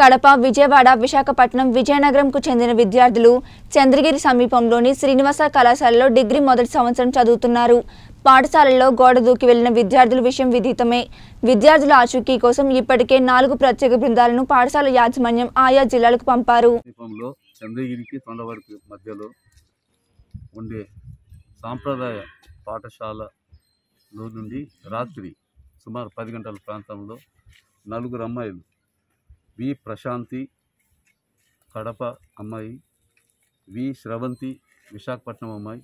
కడప విజయవాడ విశాఖపట్నం విజయనగరంకు చెందిన విద్యార్థులు చంద్రగిరి సమీపంలోని శ్రీనివాస కళాశాలలో డిగ్రీ మొదటి సంవత్సరం చదువుతున్నారు. పాఠశాలల్లో గోడ దూకి వెళ్ళిన విద్యార్థుల విషయం విదితమే. విద్యార్థుల ఆచూకీ కోసం ఇప్పటికే నాలుగు ప్రత్యేక బృందాలను పాఠశాల యాజమాన్యం ఆయా జిల్లాలకు పంపారు. చంద్రగిరికి తొండవరకు మధ్యలో ఉండే సాంప్రదాయ పాఠశాలలో నుండి రాత్రి సుమారు పది గంటల ప్రాంతంలో నలుగురు అమ్మాయిలు వి ప్రశాంతి కడప అమ్మాయి వి శ్రవంతి విశాఖపట్నం అమ్మాయి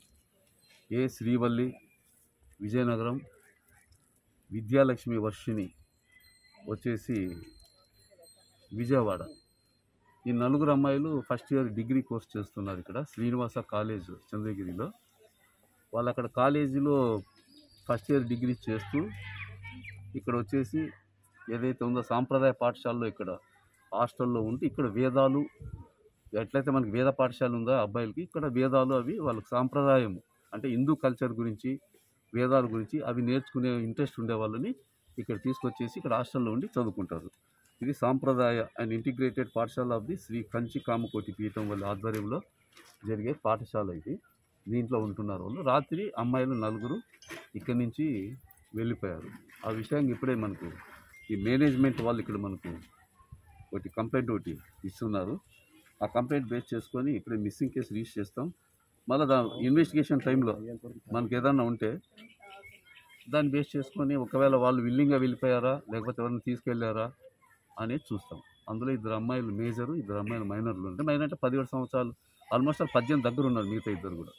ఏ శ్రీవల్లి విజయనగరం విద్యాలక్ష్మి వర్షిణి వచ్చేసి విజయవాడ. ఈ నలుగురు అమ్మాయిలు ఫస్ట్ ఇయర్ డిగ్రీ కోర్స్ చేస్తున్నారు ఇక్కడ శ్రీనివాస కాలేజ్ చంద్రగిరిలో. వాళ్ళు అక్కడ కాలేజీలో ఫస్ట్ ఇయర్ డిగ్రీ చేస్తూ ఇక్కడ వచ్చేసి ఏదైతే ఉందో సాంప్రదాయ పాఠశాలలో ఇక్కడ హాస్టల్లో ఉండి ఇక్కడ వేదాలు ఎట్లయితే మనకి వేద పాఠశాల ఉందో అబ్బాయిలకి ఇక్కడ వేదాలు అవి వాళ్ళకి సాంప్రదాయం అంటే హిందూ కల్చర్ గురించి వేదాల గురించి అవి నేర్చుకునే ఇంట్రెస్ట్ ఉండే వాళ్ళని ఇక్కడ తీసుకొచ్చేసి ఇక్కడ హాస్టల్లో ఉండి చదువుకుంటారు. ఇది సాంప్రదాయ అండ్ ఇంటిగ్రేటెడ్ పాఠశాల ఆఫ్ ది శ్రీ కంచి కామకోటి పీఠం వాళ్ళ ఆధ్వర్యంలో జరిగే పాఠశాల ఇది. దీంట్లో ఉంటున్నారు వాళ్ళు. రాత్రి అమ్మాయిలు నలుగురు ఇక్కడి నుంచి వెళ్ళిపోయారు. ఆ విషయాన్ని ఇప్పుడే మనకు ఈ మేనేజ్మెంట్ వాళ్ళు ఇక్కడ మనకు ఒకటి కంప్లైంట్ ఒకటి ఇస్తున్నారు. ఆ కంప్లైంట్ బేస్ చేసుకొని ఇప్పుడే మిస్సింగ్ కేసు రిజిస్టర్ చేస్తాం. మళ్ళీ దా ఇన్వెస్టిగేషన్ టైంలో మనకి ఏదన్నా ఉంటే దాన్ని బేస్ చేసుకొని ఒకవేళ వాళ్ళు విల్లింగ్గా వెళ్ళిపోయారా లేకపోతే ఎవరైనా తీసుకెళ్ళారా అనేది చూస్తాం. అందులో ఇద్దరు అమ్మాయిలు మేజరు ఇద్దరు అమ్మాయిలు మైనర్లు అంటే మైనర్ అంటే పదిహేడు సంవత్సరాలు ఆల్మోస్ట్ వాళ్ళు పద్దెనిమిది దగ్గర ఉన్నారు మిగతా ఇద్దరు కూడా.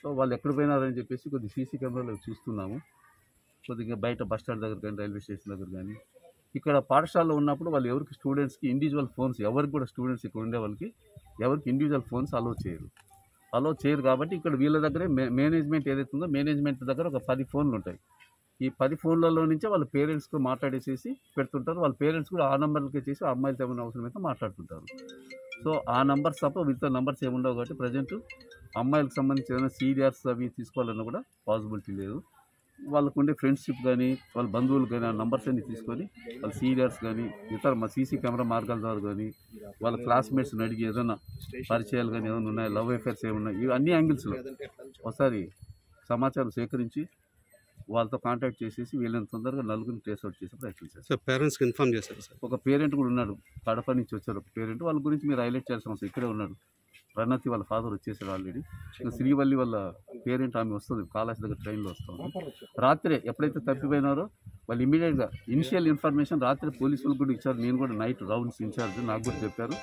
సో వాళ్ళు ఎక్కడ పోయినారని చెప్పేసి కొద్ది సీసీ కెమెరాలో చూస్తున్నాము. కొద్దిగా బయట బస్ స్టాండ్ దగ్గర కానీ రైల్వే స్టేషన్ దగ్గర కానీ ఇక్కడ పాఠశాలలో ఉన్నప్పుడు వాళ్ళు ఎవరికి స్టూడెంట్స్కి ఇండివిజువల్ ఫోన్స్ ఎవరికి కూడా స్టూడెంట్స్ ఇక్కడ ఉండే వాళ్ళకి ఎవరికి ఇండివిజువల్ ఫోన్స్ అలో చేయరు. అలో చేయరు కాబట్టి ఇక్కడ వీళ్ళ దగ్గరే మేనేజ్మెంట్ ఏదైతే ఉందో మేనేజ్మెంట్ దగ్గర ఒక పది ఫోన్లు ఉంటాయి. ఈ పది ఫోన్లలో నుంచే వాళ్ళ పేరెంట్స్కి మాట్లాడేసేసి పెడుతుంటారు. వాళ్ళ పేరెంట్స్ కూడా ఆ నెంబర్లకే చేసి ఆ అమ్మాయిలతో ఏమైనా అవసరమైతే మాట్లాడుతుంటారు. సో ఆ నెంబర్స్ తప్ప వీటితో నెంబర్స్ ఏముండవు కాబట్టి ప్రజెంట్ అమ్మాయిలకు సంబంధించి ఏదైనా సీరియర్స్ అవి తీసుకోవాలన్నా కూడా పాసిబిలిటీ లేదు. వాళ్ళకు ఉండే ఫ్రెండ్షిప్ కానీ వాళ్ళ బంధువులు కానీ ఆ నంబర్స్ అన్ని తీసుకొని వాళ్ళ సీనియర్స్ కానీ ఇతర మా సీసీ కెమెరా మార్గాల ద్వారా కానీ వాళ్ళ క్లాస్మేట్స్ని అడిగి ఏదైనా పరిచయాలు కానీ ఏమైనా ఉన్నాయి? లవ్ అఫేర్స్ ఏమున్నాయి ఇవి అన్ని యాంగిల్స్లో ఒకసారి సమాచారం సేకరించి వాళ్ళతో కాంటాక్ట్ చేసేసి వీళ్ళని తొందరగా నలుగురిని ట్రేస్ అవుట్ చేసే ప్రయత్నం చేస్తారు సార్ పేరెంట్స్కి ఇన్ఫార్మ్ చేశారు సార్? ఒక పేరెంట్ కూడా ఉన్నాడు. కడప నుంచి వచ్చారు పేరెంట్. వాళ్ళ గురించి మీరు హైలైట్ చేయాల్సిన అవసరం ఇక్కడే ఉన్నాడు. ప్రణతి వాళ్ళ ఫాదర్ వచ్చేసారు ఆల్రెడీ శ్రీవల్లి వాళ్ళ పేరెంట్ ఆమె వస్తుంది కాలేజ్ దగ్గర ట్రైన్లో వస్తుంది. రాత్రే ఎప్పుడైతే తప్పిపోయినారో వాళ్ళు ఇమీడియట్గా ఇనిషియల్ ఇన్ఫర్మేషన్ రాత్రి పోలీసులు కూడా ఇచ్చారు. నేను కూడా నైట్ రౌండ్స్ ఇన్ఛార్జ్ నాకు కూడా చెప్పారు.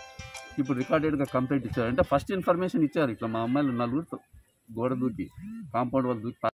ఇప్పుడు రికార్డెడ్గా కంప్లైంట్ ఇచ్చారు అంటే ఫస్ట్ ఇన్ఫర్మేషన్ ఇచ్చారు. ఇట్లా మా అమ్మాయిలు నలుగురు గోడ దూకి కాంపౌండ్ వాళ్ళు దూకి